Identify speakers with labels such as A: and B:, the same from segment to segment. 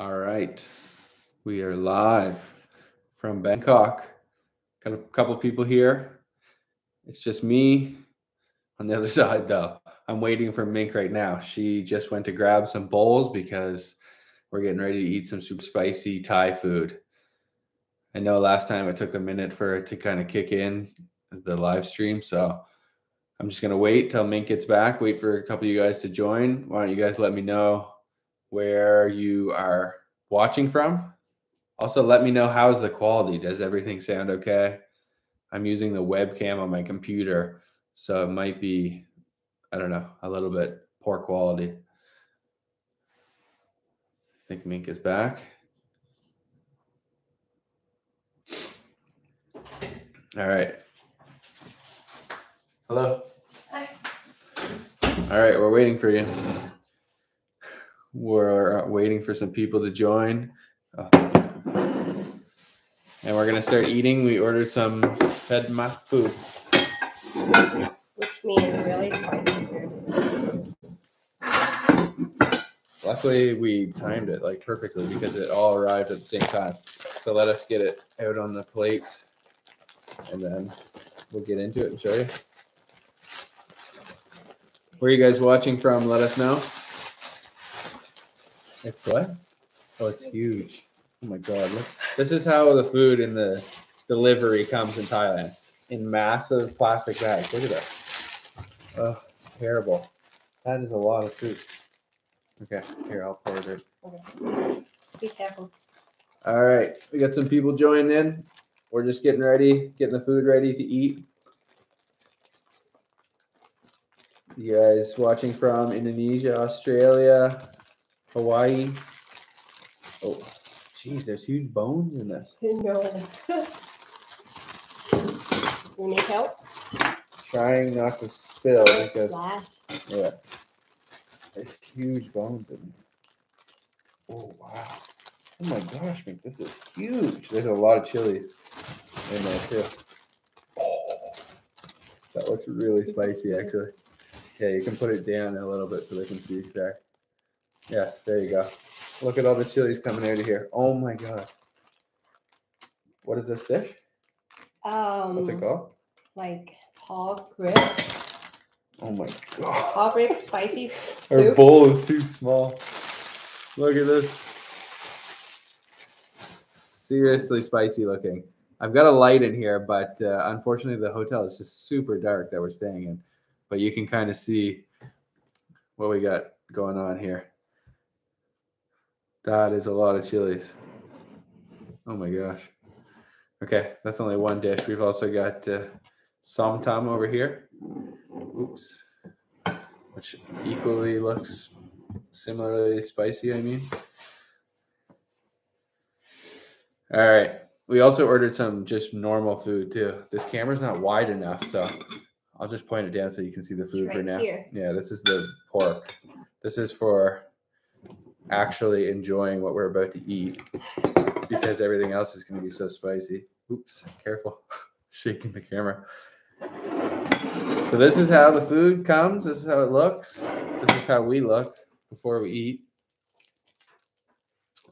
A: All right. We are live from Bangkok. Got a couple people here. It's just me on the other side, though. I'm waiting for Mink right now. She just went to grab some bowls because we're getting ready to eat some super spicy Thai food. I know last time it took a minute for it to kind of kick in the live stream. So I'm just going to wait till Mink gets back, wait for a couple of you guys to join. Why don't you guys let me know where you are watching from? Also, let me know how's the quality. Does everything sound okay? I'm using the webcam on my computer, so it might be, I don't know, a little bit poor quality. I think Mink is back. All right. Hello.
B: Hi.
A: All right, we're waiting for you. We're waiting for some people to join. Oh, thank you. And we're gonna start eating. We ordered some Mat food.
B: Which means really spicy food.
A: Luckily, we timed it like perfectly because it all arrived at the same time. So let us get it out on the plates, and then we'll get into it and show you. Where are you guys watching from? Let us know. It's what? Oh, it's huge. Oh my god! Look, this is how the food in the delivery comes in Thailand in massive plastic bags. Look at that. Oh, terrible. That is a lot of food. Okay, here I'll pour it. in.
B: Okay. Just be careful.
A: All right, we got some people joining in. We're just getting ready, getting the food ready to eat. You guys watching from Indonesia, Australia, Hawaii. Oh, geez, there's huge bones in this.
B: No. you need help?
A: Trying not to spill because yeah, there's huge bones in there. Oh wow! Oh my gosh, Mink, this is huge. There's a lot of chilies in there too. Oh, that looks really spicy, actually. Yeah, you can put it down a little bit so they can see. Sorry. Yes, there you go. Look at all the chilies coming out of here. Oh my god. What is this dish?
B: Um,
A: What's it called?
B: like pork ribs.
A: Oh my god.
B: Pork ribs, spicy soup.
A: Our bowl is too small. Look at this. Seriously spicy looking. I've got a light in here, but uh, unfortunately, the hotel is just super dark that we're staying in. But you can kind of see what we got going on here. That is a lot of chilies. Oh my gosh. Okay, that's only one dish. We've also got uh, som tam over here. Oops which equally looks similarly spicy. I mean, all right. We also ordered some just normal food too. This camera's not wide enough, so I'll just point it down so you can see the food for now.
B: here.
A: Yeah, this is the pork. This is for actually enjoying what we're about to eat because everything else is going to be so spicy. Oops, careful, shaking the camera. So this is how the food comes. This is how it looks. This is how we look before we eat.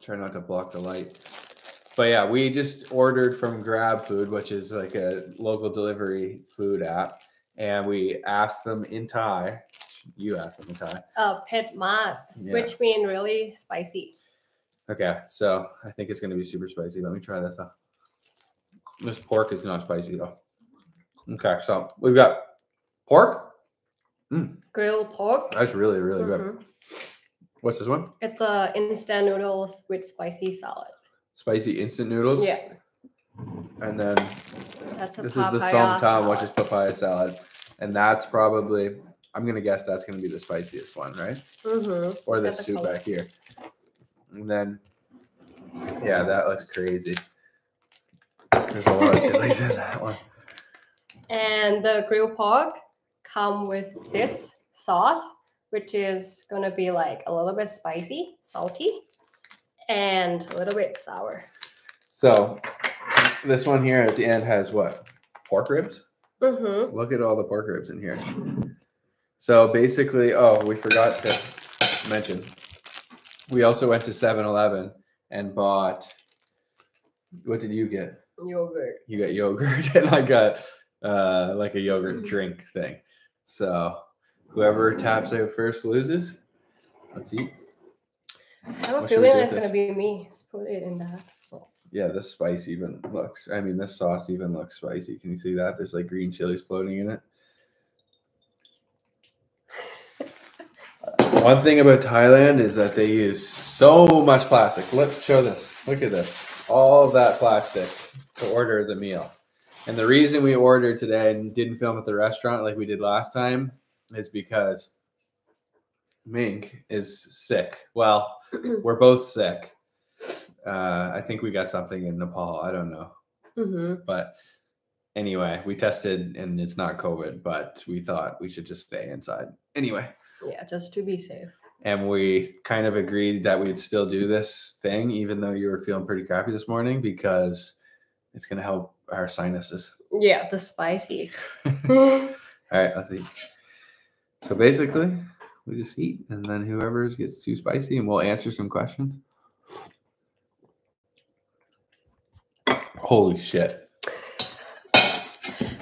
A: Try not to block the light. But yeah, we just ordered from Grab Food, which is like a local delivery food app, and we asked them in Thai. You asked them in Thai.
B: Uh, pet mat,
A: Yeah.
B: which means really spicy.
A: Okay, so I think it's gonna be super spicy. Let me try this out. This pork is not spicy though. Okay, so we've got pork.
B: Grilled pork.
A: That's really, really good.
B: Mhm.
A: What's this one?
B: It's a instant noodles with spicy salad.
A: Spicy instant noodles.
B: Yeah,
A: And then
B: that's a
A: this is the som tam, which is papaya salad. And that's probably, I'm gonna guess that's gonna be the spiciest one, right?
B: Mhm.
A: Or the soup
B: color.
A: back here. And then, yeah, that looks crazy. There's a lot of chilies in that one.
B: And the grilled pork come with this sauce, which is gonna be like a little bit spicy, salty, and a little bit sour.
A: So this one here at the end has what? Pork ribs?
B: Mm-hmm.
A: Look at all the pork ribs in here. So basically, oh, we forgot to mention. We also went to 7 Eleven and bought. What did you get?
B: Yogurt.
A: You got yogurt, and I got uh, like a yogurt drink thing. So whoever taps out first loses. Let's eat.
B: I have a
A: What
B: feeling it's gonna be me. Let's put it in that.
A: Yeah, this spice even looks. I mean, this sauce even looks spicy. Can you see that? There's like green chilies floating in it. One thing about Thailand is that they use so much plastic. Let's show this. Look at this. All that plastic to order the meal. And the reason we ordered today and didn't film at the restaurant like we did last time is because Mink is sick. Well, we're both sick. Uh, I think we got something in Nepal. I don't know.
B: Mhm.
A: But anyway, we tested and it's not COVID, but we thought we should just stay inside. Anyway,
B: Yeah, just to be safe.
A: and we kind of agreed that we'd still do this thing, even though you were feeling pretty crappy this morning, because it's going to help our sinuses.
B: Yeah, the spicy.
A: All right, let's eat. So basically, we just eat, and then whoever gets too spicy, and we'll answer some questions. Holy shit!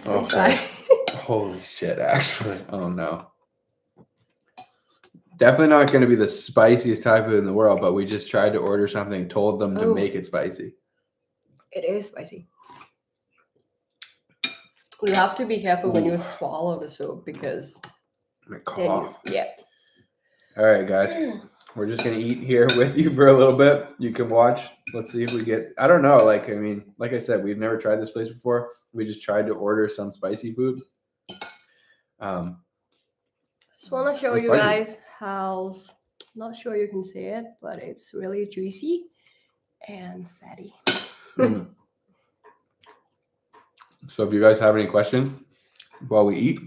A: Okay.
B: Oh,
A: holy shit! Actually, oh no. Definitely not going to be the spiciest Thai food in the world, but we just tried to order something, told them to
B: Oh.
A: make it spicy.
B: It is spicy. You have to be careful when you swallow the soup because
A: I'm gonna
B: then you,
A: cough.
B: yeah.
A: All right, guys. We're just gonna eat here with you for a little bit. You can watch. Let's see if we get. I don't know. Like I mean, like I said, we've never tried this place before. We just tried to order some spicy food. Um,
B: Just want to show
A: It's
B: you
A: spicy.
B: guys how. Not sure you can see it, but it's really juicy and fatty.
A: mm. so if you guys have any questions while we eat,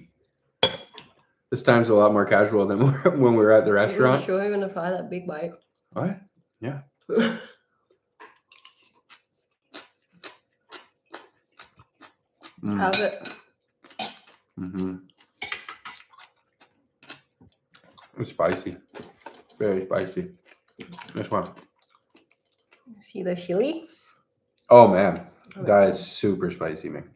A: this time's a lot more casual than when we were at the
B: Are
A: restaurant.
B: sure you're gonna try that big bite?
A: What? Yeah. Mm.
B: Have it.
A: Mm-hmm. It's spicy. Very spicy. This one.
B: See the chili?
A: Oh man,
B: Oh my
A: that
B: God.
A: is super spicy, man.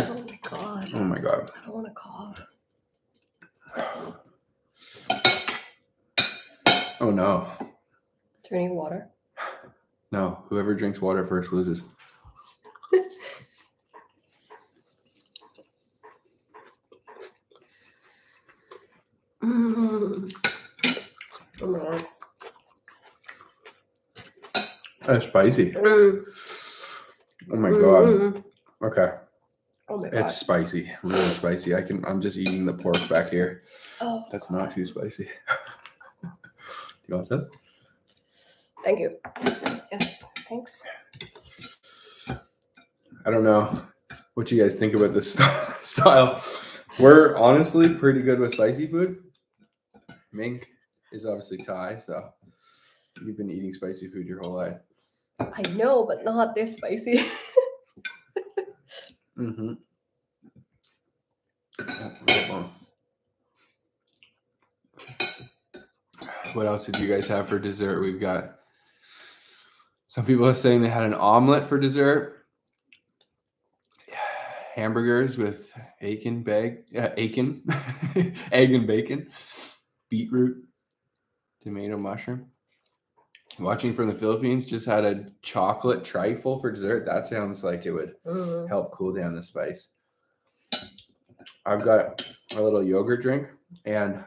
B: Oh my god.
A: Oh my god.
B: I don't want to cough.
A: Oh no.
B: Do you need water?
A: No. Whoever drinks water first loses.
B: Mm. Oh my god.
A: That's spicy.
B: Mm.
A: Oh my god.
B: Mm.
A: Okay.
B: Oh my god.
A: It's spicy. Really spicy. I can I'm just eating the pork back here.
B: Oh,
A: That's not too spicy. Do you want this?
B: thank you. Yes, thanks.
A: I don't know what you guys think about this style. We're honestly pretty good with spicy food. Mink is obviously Thai, so you've been eating spicy food your whole life.
B: I know, but not this spicy.
A: Mm-hmm. What else did you guys have for dessert? We've got some people are saying they had an omelet for dessert. Hamburgers with Aiken bag, uh, Aiken, egg and bacon, beetroot, tomato, mushroom. Watching from the Philippines, just had a chocolate trifle for dessert. That sounds like it would
B: Mm.
A: help cool down the spice. I've got a little yogurt drink, and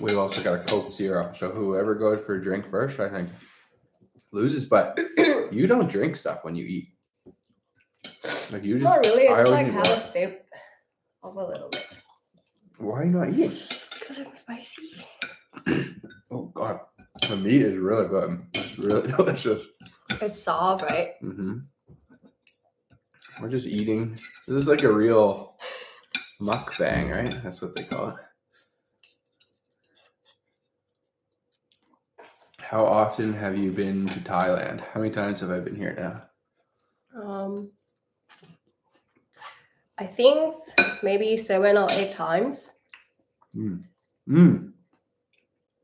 A: we've also got a Coke Zero. So whoever goes for a drink first, I think, loses. But you don't drink stuff when you eat. Like you just
B: Not really. I
A: I
B: like have a sip of a little bit.
A: why not eating?
B: Because I'm spicy.
A: Oh god, the meat is really good. It's really delicious.
B: It's soft, right?
A: Mm-hmm. We're just eating. This is like a real mukbang, right? That's what they call it. How often have you been to Thailand? How many times have I been here now?
B: Um, I think maybe seven or eight times.
A: Mm. Mm.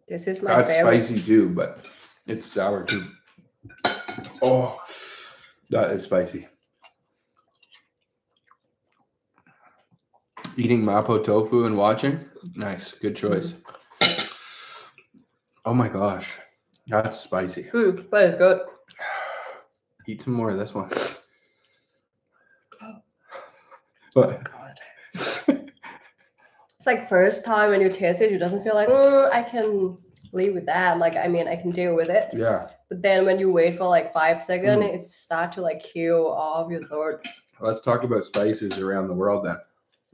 B: This is my
A: That's
B: favorite.
A: spicy too, but It's sour too. Oh, that is spicy. Eating mapo tofu and watching, nice, good choice. Oh my gosh, that's spicy.
B: Mm, but it's good.
A: Eat some more of this one.
B: God. It's like first time when you taste it, you doesn't feel like mm, I can live with that. Like I mean, I can deal with it.
A: yeah,
B: But then when you wait for like five seconds,
A: Mm.
B: it start to like kill off your throat.
A: let's talk about spices around the world then,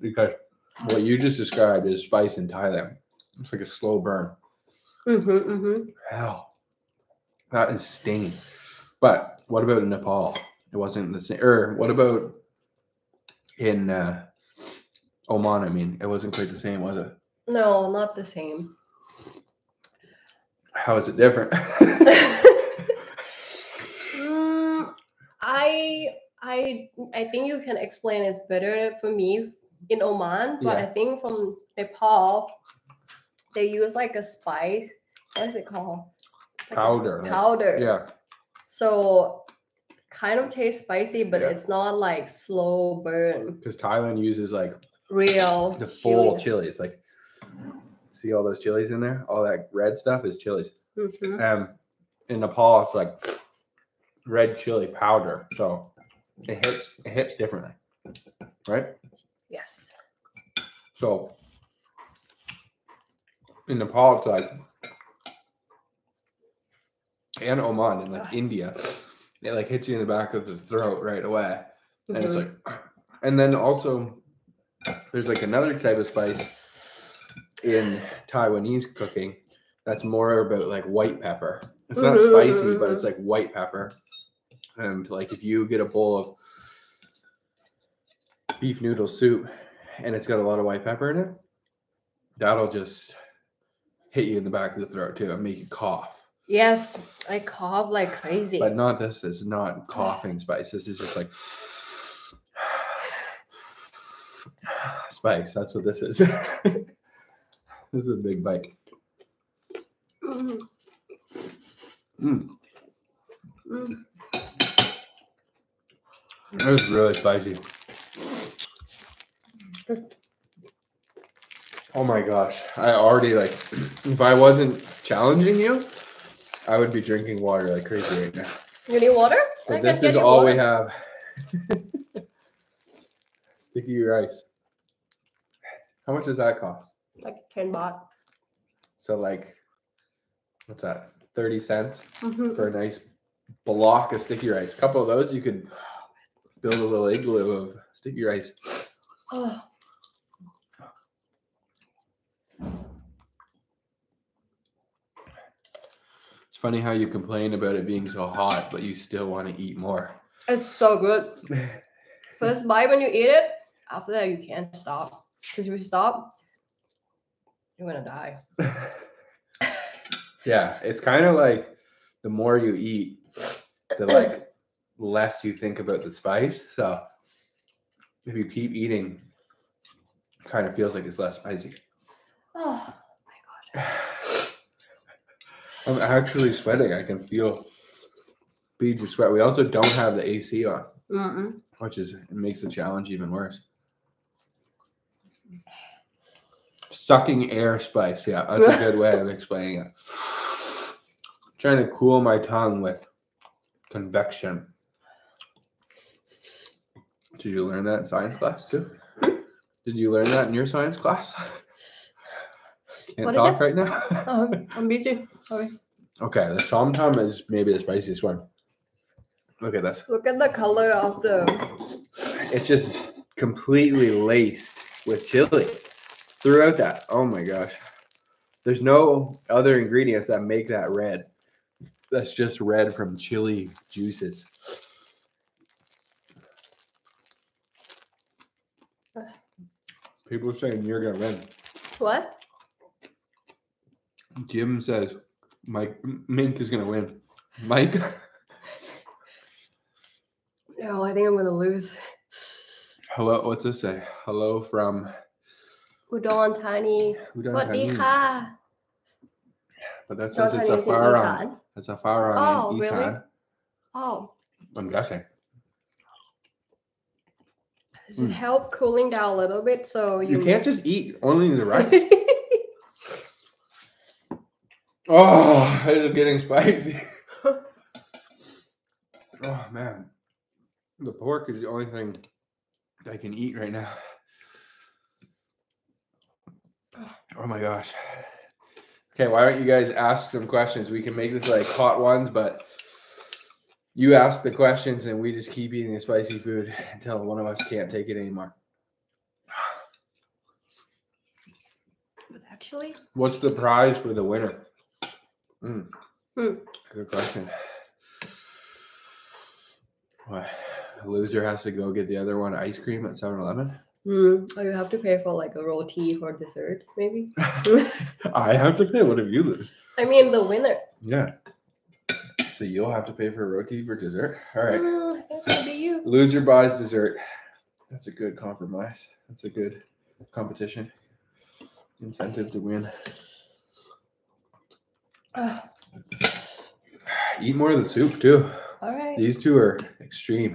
A: because what you just described is spice in Thailand. It's like a slow burn.
B: Mm-hmm, mm-hmm.
A: Hell, that is stinging. But what about in Nepal? It wasn't the same. Or what about in uh, Oman? I mean, it wasn't quite the same, was it?
B: No, not the same.
A: How is it different?
B: Mm, I I I think you can explain it's better for me in Oman, but
A: Yeah.
B: I think from Nepal they use like a spice. What is it called? Like
A: Powder,
B: powder.
A: yeah,
B: So kind of tastes spicy, but
A: Yeah.
B: it's not like slow burn.
A: because Thailand uses like
B: Real
A: the full
B: chili.
A: chilies. Like, see all those chilies in there? All that red stuff is chilies.
B: Mhm.
A: Um, in Nepal, it's like red chili powder, so it hits it hits differently, right?
B: Yes.
A: So in Nepal, it's like, and Oman and like
B: Ugh.
A: India, it like hits you in the back of the throat right away, and it's
B: Mhm.
A: like, and then also there's like another type of spice in Taiwanese cooking that's more about like white pepper. It's not
B: Mhm,
A: spicy, but
B: mhm,
A: it's like white pepper, and like if you get a bowl of beef noodle soup and it's got a lot of white pepper in it, that'll just hit you in the back of the throat too and make you cough.
B: Yes, I cough like crazy.
A: But not this. This is not coughing spice. This is just like spice. That's what this is. this is a big bite.
B: Mhm.
A: Mm,
B: Mm.
A: that was really spicy. Oh my gosh. I already like if I wasn't challenging you, I would be drinking water like crazy right now.
B: You need water?
A: This is all we have. Sticky rice. How much does that cost?
B: Like 10 baht.
A: So like what's that? 30 cents
B: Mhm.
A: for a nice block of sticky rice. A couple of those you could build a little igloo of sticky rice.
B: Oh,
A: It's funny how you complain about it being so hot, but you still want to eat more.
B: it's so good. First bite when you eat it, after that you can't stop. Because if you stop, you're gonna die.
A: yeah, it's kind of like the more you eat, the like less you think about the spice. So if you keep eating, it kind of feels like it's less spicy.
B: Oh, my god.
A: I'm actually sweating. I can feel beads of sweat. We also don't have the AC on,
B: mm-mm.
A: which is it makes the challenge even worse. Sucking air spice. Yeah, that's a good way of explaining it. Trying to cool my tongue with convection. Did you learn that in science class too? Did you learn that in your science class? Can't
B: What
A: talk right now.
B: Oh, I'm busy. Sorry.
A: Okay, the Som Tam is maybe the spiciest one. Look at this.
B: Look at the color of the.
A: It's just completely laced with chili throughout that. Oh my gosh. There's no other ingredients that make that red. That's just red from chili juices. People are saying you're gonna win.
B: What?
A: Jim says Mike Mink is gonna win. Mike,
B: No, I think I'm gonna lose
A: hello. What's it say? Hello from
B: Udon Thani.
A: Udon
B: what
A: But that says it's a firearm. It's a firearm
B: oh,
A: in Isan. Really?
B: Oh.
A: I'm guessing.
B: Does mm. it hmm. help cooling down a little bit? So you,
A: you can't just eat only the rice. oh, it's getting spicy. oh man, the pork is the only thing I can eat right now. Oh my gosh. Okay, why don't you guys ask some questions? We can make this like hot ones, but you ask the questions and we just keep eating the spicy food until one of us can't take it anymore.
B: But actually
A: What's the prize for the winner? Mm.
B: Hmm.
A: Good question. What? Loser has to go get the other one ice cream at 7 Eleven?
B: Oh, you have to pay for like a roti for dessert, maybe.
A: I have to pay. What if you lose?
B: I mean, the winner.
A: Yeah. So you'll have to pay for a roti for dessert? All right.
B: Mm, I think it's gonna be you.
A: Loser buys dessert. That's a good compromise. That's a good competition. Incentive to win. Eat more of the soup too.
B: all right.
A: These two are extreme.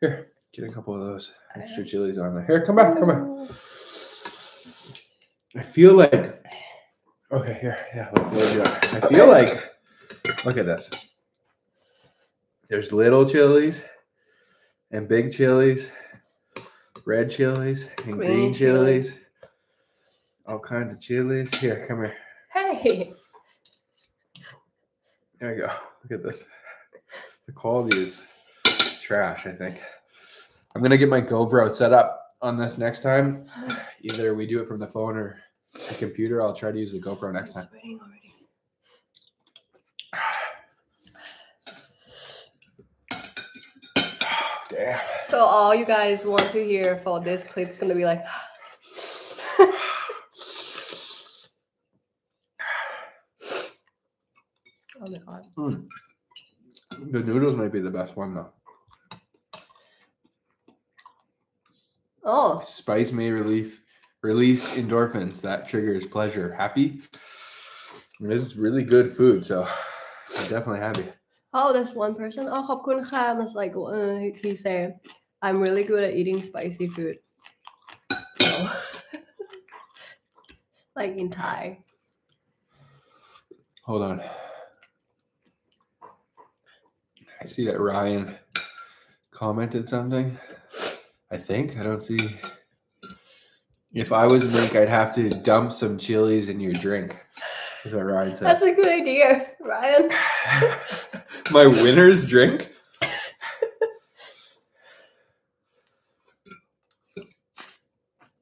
A: Here, get a couple of those extra chilies on there. Here, come back, come back. I feel like. Okay, here, yeah, let's load you up. I feel like. Look at this. There's little chilies, and big chilies, red chilies, and green,
B: Green chili.
A: chilies. All kinds of chilies. Here, come here.
B: Hey.
A: There you go. Look at this. The quality is trash, I think. I'm gonna get my GoPro set up on this next time. Either we do it from the phone or the computer. I'll try to use the GoPro next time. Damn.
B: So all you guys want to hear for this clip is gonna be like. oh my god.
A: Mm. The noodles might be the best one though.
B: Oh,
A: Spice may relief release endorphins that triggers pleasure. Happy. And This is really good food, so I'm definitely happy.
B: oh, there's one person. Oh, ขอบคุณค่ะ And it's like, uh, he, he said, I'm really good at eating spicy food. So, like in Thai.
A: Hold on. I see that Ryan commented something. I think. I don't see. If I was Mink, I'd have to dump some chilies in your drink. That's what Ryan
B: That's a good idea, Ryan.
A: My winner's drink?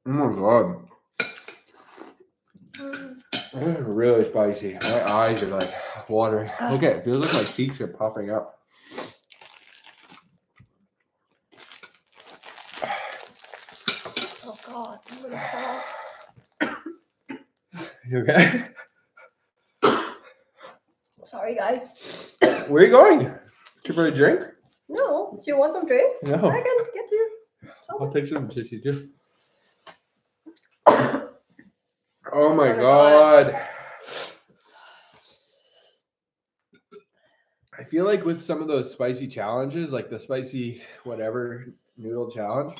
A: Oh my god. This is really spicy. My eyes are like watering. Look oh. at it. Feels like my cheeks are puffing up.
B: Oh god, I'm gonna fall.
A: You okay?
B: Sorry, guys.
A: Where are you going? Get for a drink?
B: No, do you want some drinks?
A: No.
B: I can get you.
A: I'll take some tissue too. Oh my
B: my
A: god. I feel like with some of those spicy challenges, like the spicy whatever noodle challenge,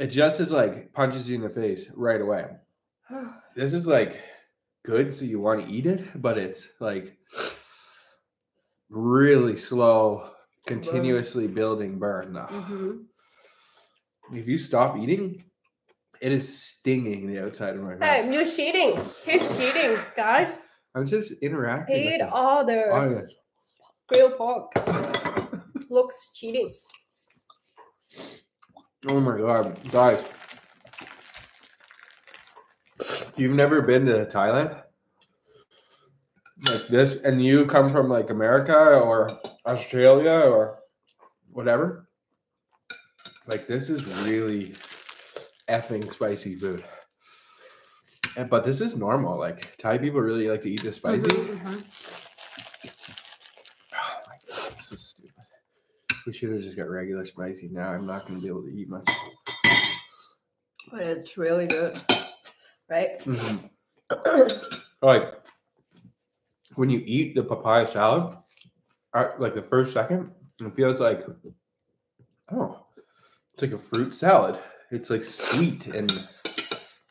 A: it just is like punches you in the face right away. This is like good, so you want to eat it, but it's like really slow, continuously building burn though.
B: hmm
A: If you stop eating, it is stinging the outside of my mouth.
B: Hey, you're cheating. He's cheating, guys.
A: I'm just interacting.
B: He
A: with
B: ate
A: the
B: all the
A: audience.
B: grilled pork. Looks cheating.
A: Oh my god, guys! You've never been to Thailand like this, and you come from like America or Australia or whatever. Like this is really effing spicy food. And, but this is normal. Like Thai people really like to eat this spicy.
B: Mhm, mhm.
A: Oh my god, this is stupid. We should have just got regular spicy. Now I'm not going to be able to eat much.
B: But it's really good, right?
A: Mhm. Like when you eat the papaya salad, uh, like the first second, it feels like oh, it's like a fruit salad. It's like sweet and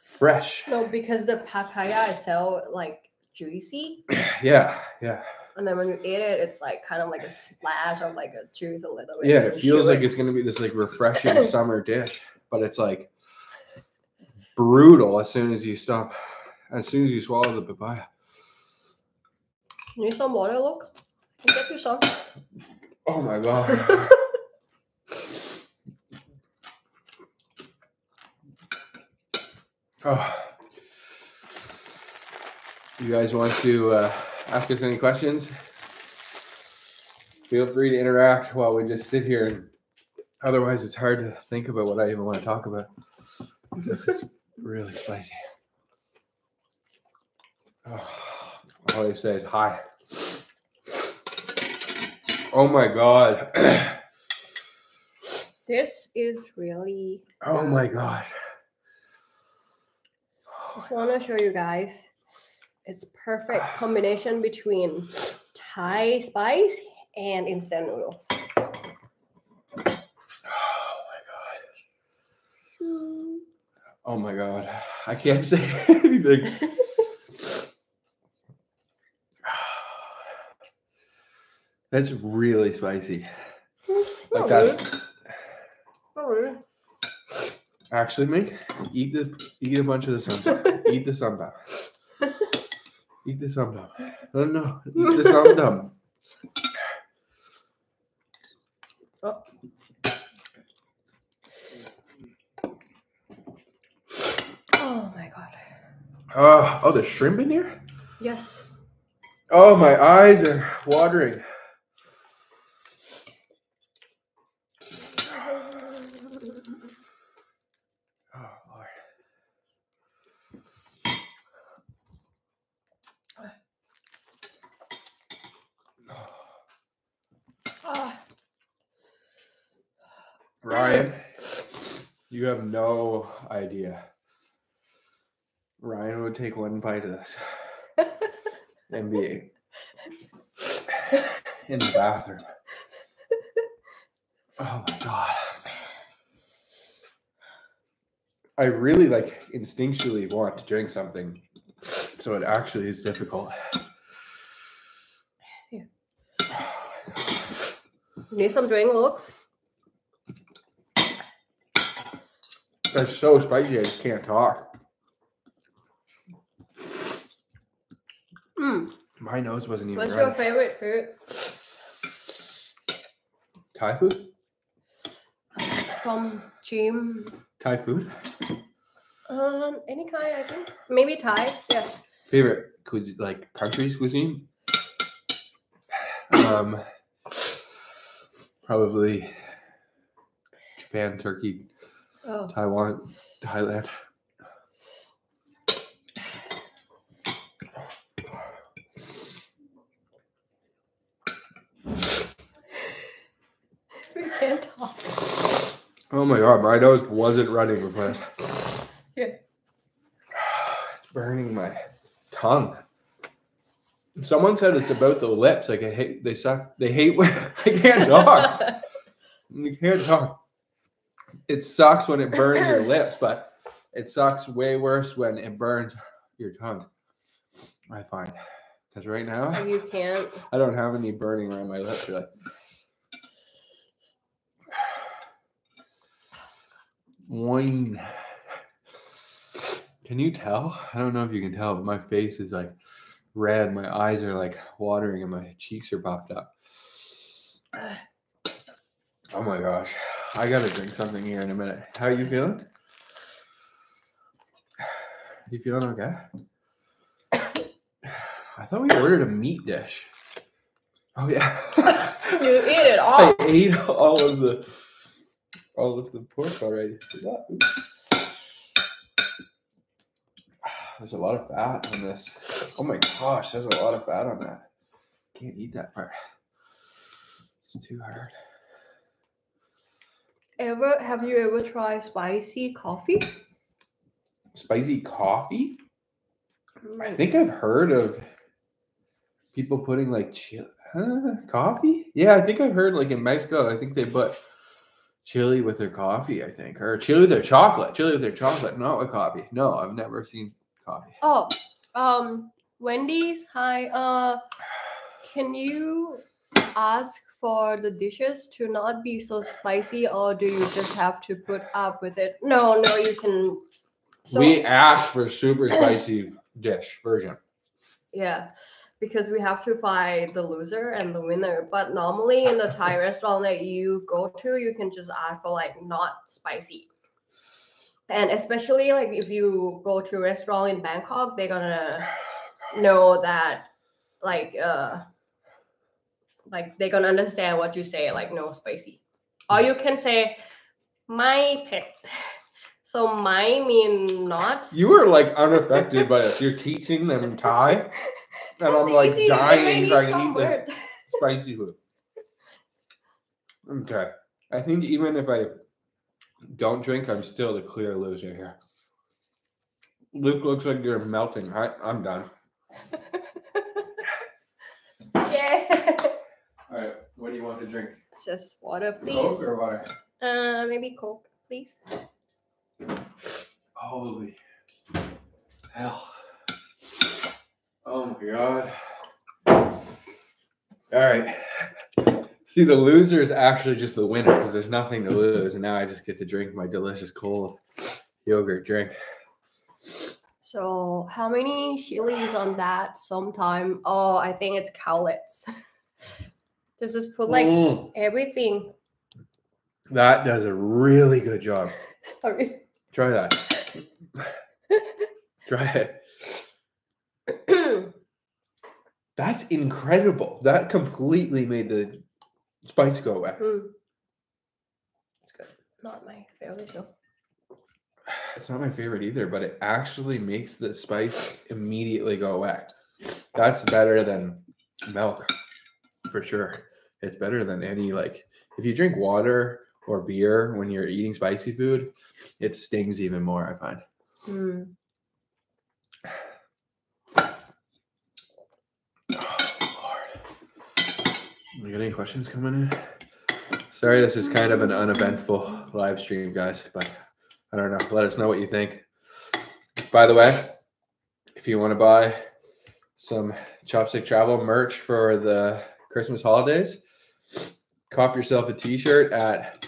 A: fresh.
B: No, because the papaya is so like juicy,
A: Yeah, yeah,
B: and then when you eat it, it's like kind of like a splash of like a juice a little bit.
A: yeah. It feels like
B: it.
A: it's gonna be this like refreshing summer dish, but it's like brutal as soon as you stop, as soon as you swallow the papaya.
B: Need some water, look. I'll get you some.
A: Oh my god. oh. You guys want to uh, ask us any questions? Feel free to interact while we just sit here. Otherwise, it's hard to think about what I even want to talk about. 'cause This is really spicy. Oh, all they say is hi. Oh my god.
B: This is really.
A: oh my god.
B: Just want to show you guys. It's perfect combination between Thai spice and instant noodles.
A: Oh my god. Oh my god. I can't say anything. That's really spicy. Like that's
B: really. Not really.
A: actually Mink, eat the eat a bunch of the sun. eat the sun Eat the sun No, no, eat the sun
B: Oh. Oh my god.
A: Uh, oh, oh, the shrimp in here?
B: Yes.
A: Oh, my eyes are watering. Oh, Lord.
B: Ah,
A: Ryan, you have no idea. Ryan would take one bite of this and be in the bathroom. Oh my god. I really like instinctually want to drink something. So it actually is difficult.
B: Yeah.
A: Oh
B: need some drink, looks.
A: That's so spicy I just can't talk. My nose wasn't even
B: What's your
A: running.
B: favorite food?
A: Thai food?
B: From Jim?
A: Thai food?
B: Um, any kind, I think. Maybe Thai. Yeah.
A: Favorite cuisine, like countries cuisine? Um, probably Japan, Turkey,
B: Oh.
A: Taiwan, Thailand.
B: We can't talk.
A: Oh my god, my nose wasn't running before.
B: Yeah.
A: It's burning my tongue. Someone said it's about the lips. Like I hate they suck. They hate when I can't talk. You can't talk. It sucks when it burns your lips, but it sucks way worse when it burns your tongue. I find because right now
B: so you can't.
A: I don't have any burning around my lips. Really. One. Can you tell? I don't know if you can tell, but my face is like red. My eyes are like watering, and my cheeks are puffed up. Oh my gosh. I gotta drink something here in a minute. How are you feeling? You feeling okay? I thought we ordered a meat dish. Oh yeah.
B: You eat it all.
A: I ate all of the all of the pork already. There's a lot of fat on this. Oh my gosh, there's a lot of fat on that. Can't eat that part. It's too hard.
B: Ever have you ever tried spicy coffee?
A: Spicy coffee? I
B: mm.
A: think I've heard of people putting like chili, huh, coffee. Yeah, I think I've heard like in Mexico, I think they put chili with their coffee. I think or chili with their chocolate, chili with their chocolate, not with coffee. No, I've never seen coffee.
B: Oh, um, Wendy's. Hi. Uh, can you ask for the dishes to not be so spicy, or do you just have to put up with it? No, no, you can. So
A: we asked for super spicy dish version.
B: yeah, because we have to find the loser and the winner. But normally in the Thai restaurant that you go to, you can just ask for like not spicy. And especially like if you go to a restaurant in Bangkok, they're gonna know that like uh like they're gonna understand what you say, like no spicy. Or you can say my pet. So my mean not.
A: You were like unaffected by this. You're teaching them Thai, and I'm like
B: easy,
A: dying
B: maybe
A: trying to
B: some
A: eat the spicy food. Okay. I think even if I don't drink, I'm still the clear loser here. Luke looks like you're melting. I, I'm done.
B: yeah.
A: All right. What do you want to drink?
B: It's Just water, please.
A: Coke
B: please.
A: or water?
B: Uh, maybe Coke, please.
A: Holy hell. Oh my god. All right. See, the loser is actually just the winner because there's nothing to lose. And now I just get to drink my delicious cold yogurt drink.
B: So how many chilies on that? Sometime. Oh, I think it's cowlets. this is put like
A: Mm,
B: everything.
A: that does a really good job.
B: Sorry.
A: Try that. Try it. That's incredible. That completely made the spice go away.
B: Mm. It's good. Not my favorite though.
A: It's not my favorite either, but it actually makes the spice immediately go away. That's better than milk for sure. It's better than any like if you drink water or beer when you're eating spicy food, it stings even more, I find.
B: Mm.
A: Got any questions coming in? Sorry, this is kind of an uneventful live stream, guys, but I don't know. Let us know what you think. By the way, if you want to buy some Chopstick Travel merch for the Christmas holidays, cop yourself a t-shirt at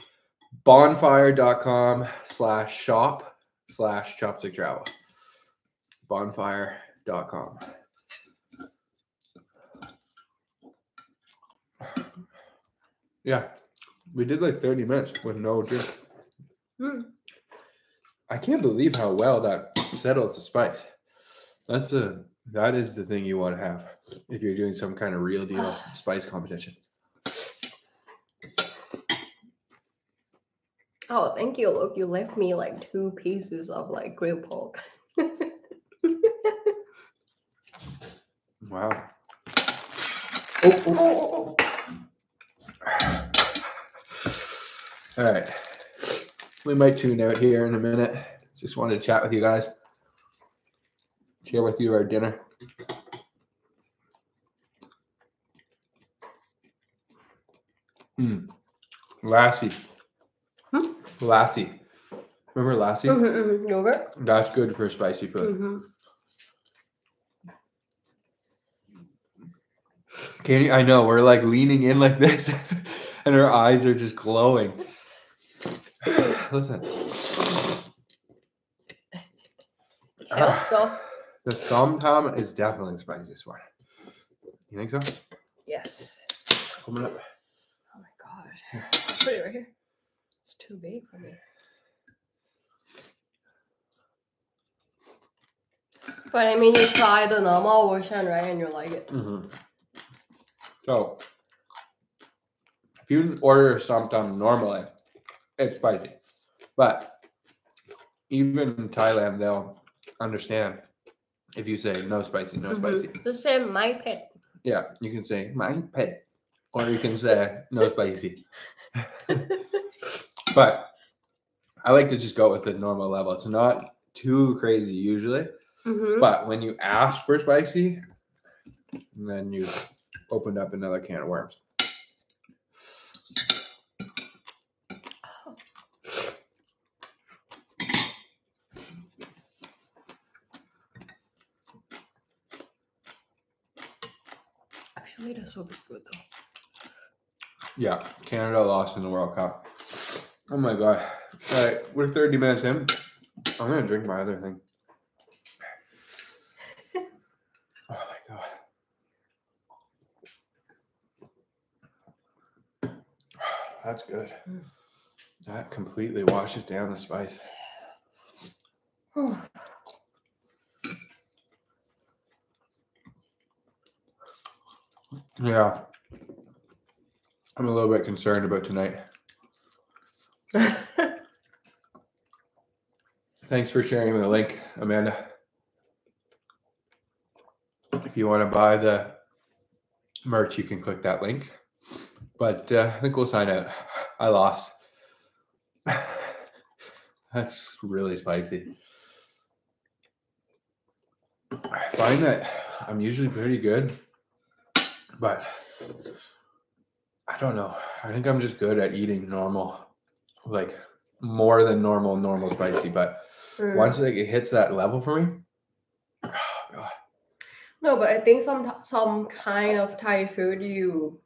A: bonfire.com slash shop slash chopstick travel. Bonfire.com. Yeah, we did like 30 minutes with no drink.
B: Mm.
A: I can't believe how well that settles the spice. That's a that is the thing you want to have if you're doing some kind of real deal spice competition.
B: Oh, thank you. Look, you left me like two pieces of like grilled pork.
A: Wow. Oh, oh, oh, oh. All right. We might tune out here in a minute. Just wanted to chat with you guys. Share with you our dinner. Mm. Lassi.
B: Hmm?
A: Lassi. Remember Lassi?
B: Mhm, mhm. Yogurt.
A: That's good for spicy food. Can you, I know we're like leaning in like this, and our eyes are just glowing. Listen,
B: so
A: the somtam is definitely the spiciest one. You think so?
B: yes.
A: Open it up.
B: Oh my god. Put it right here. It's too big for me. But I mean, you try the normal version, right? And you like it.
A: Mhm. So, if you order somtam normally, it's spicy, but even in Thailand, they'll understand if you say no spicy, no
B: Mhm.
A: spicy.
B: The same, my pet.
A: Yeah, you can say my pet, or you can say no spicy. but I like to just go with the normal level. It's not too crazy usually,
B: Mm-hmm.
A: but when you ask for spicy, then you opened up another can of worms.
B: Soup is good though.
A: Yeah, Canada lost in the World Cup. Oh my god! All right, we're thirty minutes in. I'm gonna drink my other thing. Oh my god. That's good.
B: Mm.
A: That completely washes down the spice. Yeah. I'm a little bit concerned about tonight. Thanks for sharing the link, Amanda. If you want to buy the merch, you can click that link. But uh, I think we'll sign out. I lost. That's really spicy. I find that I'm usually pretty good, but I don't know. I think I'm just good at eating normal, like more than normal, normal spicy. But
B: Mm.
A: once like it hits that level for me, oh god,
B: No, but I think some some kind of Thai food you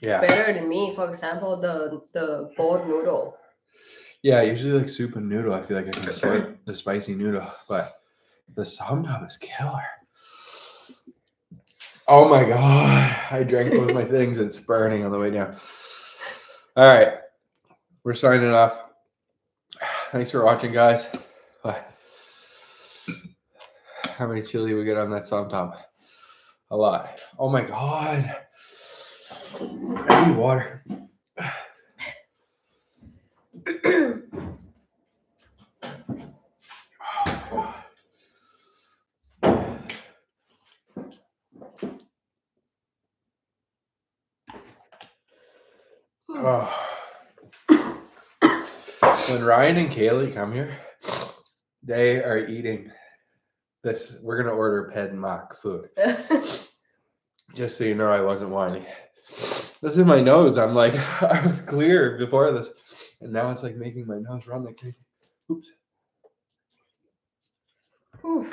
A: yeah,
B: better than me. For example, the the boiled noodle.
A: yeah. Usually like soup and noodle. I feel like I can sort the spicy noodle, but the Som Tam is killer. Oh my god! I drank both my things. It's burning on the way down. All right, we're signing off. Thanks for watching, guys. Bye. How many chili we get on that Som Tam? A lot. Oh my god! I need water. Oh. Ryan and Kaylee come here, they are eating this. We're gonna order Ped Mock food. Just so you know, I wasn't whining. This is my nose. I'm like, I was clear before this, and now it's like making my nose run like crazy. Oops. All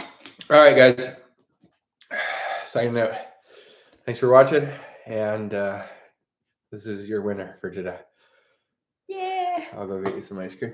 A: right, guys. Signing out. Thanks for watching, and uh, this is your winner for today.
B: yeah.
A: I'll go get you some ice cream.